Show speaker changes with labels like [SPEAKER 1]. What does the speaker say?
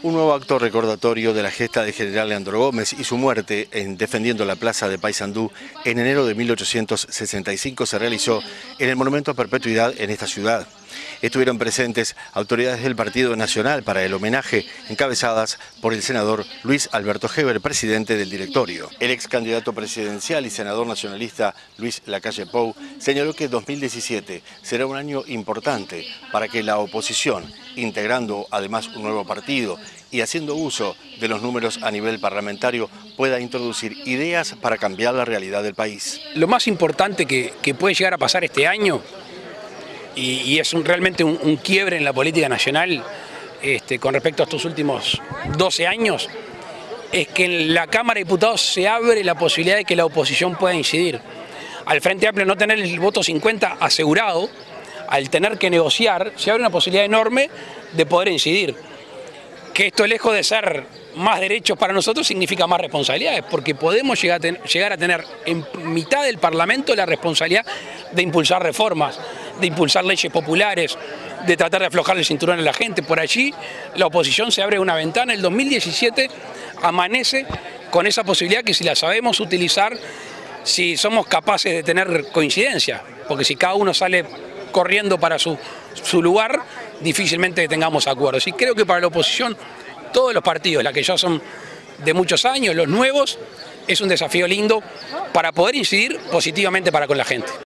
[SPEAKER 1] Un nuevo acto recordatorio de la gesta del general Leandro Gómez y su muerte en defendiendo la plaza de Paysandú en enero de 1865 se realizó en el Monumento a Perpetuidad en esta ciudad. Estuvieron presentes autoridades del Partido Nacional para el homenaje, encabezadas por el senador Luis Alberto Heber, presidente del directorio. El ex candidato presidencial y senador nacionalista Luis Lacalle Pou señaló que 2017 será un año importante para que la oposición, integrando además un nuevo partido y haciendo uso de los números a nivel parlamentario, pueda introducir ideas para cambiar la realidad del país.
[SPEAKER 2] Lo más importante que, que puede llegar a pasar este año y, es realmente un, quiebre en la política nacional este, con respecto a estos últimos 12 años, es que en la Cámara de Diputados se abre la posibilidad de que la oposición pueda incidir. Al Frente Amplio no tener el voto 50 asegurado, al tener que negociar, se abre una posibilidad enorme de poder incidir. Que esto lejos de ser más derechos para nosotros significa más responsabilidades, porque podemos llegar a, llegar a tener en mitad del Parlamento la responsabilidad de impulsar reformas, de impulsar leyes populares, de tratar de aflojar el cinturón a la gente. Por allí la oposición se abre una ventana. El 2017 amanece con esa posibilidad que si la sabemos utilizar, si somos capaces de tener coincidencia, porque si cada uno sale corriendo para su, su lugar, difícilmente tengamos acuerdos. Y creo que para la oposición, todos los partidos, las que ya son de muchos años, los nuevos, es un desafío lindo para poder incidir positivamente para con la gente.